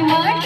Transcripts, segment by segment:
my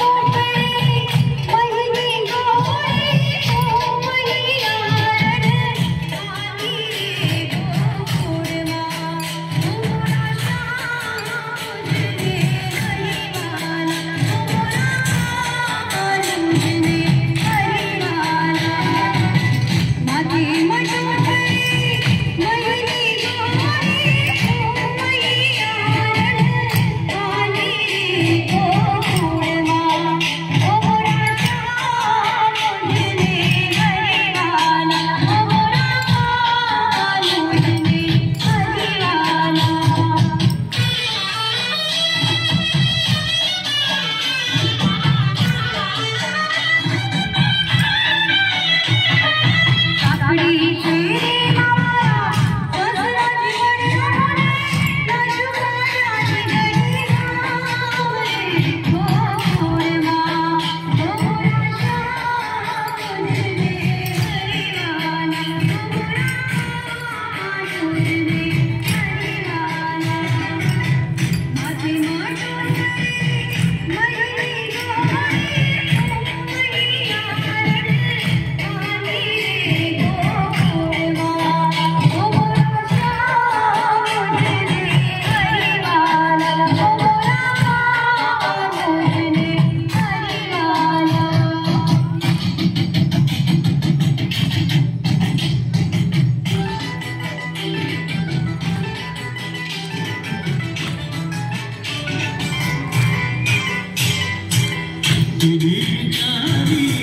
तेरी जानी